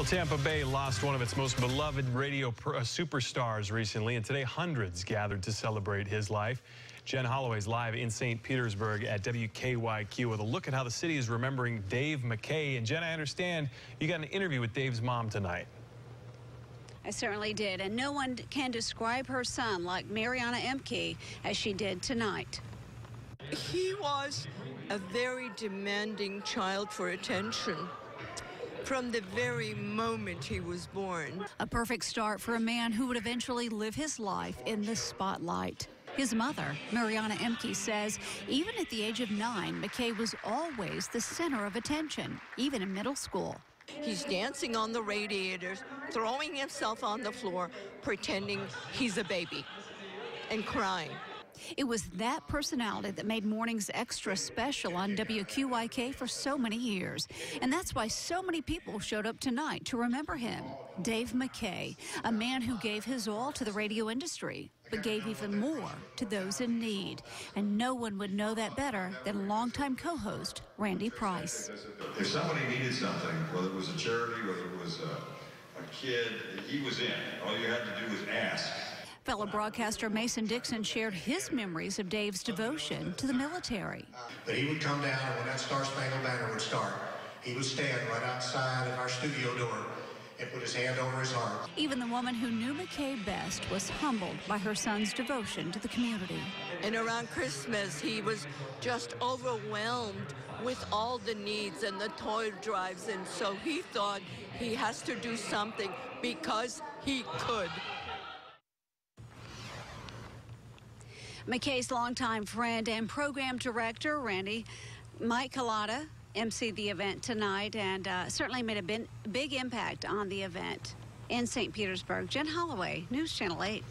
Well, Tampa Bay lost one of its most beloved radio uh, superstars recently, and today hundreds gathered to celebrate his life. Jen Holloway's live in St. Petersburg at WKYQ with a look at how the city is remembering Dave McKay. And Jen, I understand you got an interview with Dave's mom tonight. I certainly did, and no one can describe her son like Mariana Emke as she did tonight. He was a very demanding child for attention from the very moment he was born. A perfect start for a man who would eventually live his life in the spotlight. His mother, Mariana Emke, says even at the age of nine, McKay was always the center of attention, even in middle school. He's dancing on the radiators, throwing himself on the floor, pretending he's a baby, and crying. It was that personality that made mornings extra special on WQYK for so many years. And that's why so many people showed up tonight to remember him. Dave McKay, a man who gave his all to the radio industry, but gave even more to those in need. And no one would know that better than longtime co-host Randy Price. If somebody needed something, whether it was a charity, whether it was a, a kid, he was in. All you had to do was ask. Fellow broadcaster Mason Dixon shared his memories of Dave's devotion to the military. But he would come down, and when that Star Spangled Banner would start, he would stand right outside of our studio door and put his hand over his heart. Even the woman who knew McKay best was humbled by her son's devotion to the community. And around Christmas, he was just overwhelmed with all the needs and the toy drives, and so he thought he has to do something because he could. McKay's longtime friend and program director, Randy Mike Culotta, emceed the event tonight and uh, certainly made a bin, big impact on the event in St. Petersburg. Jen Holloway, News Channel 8.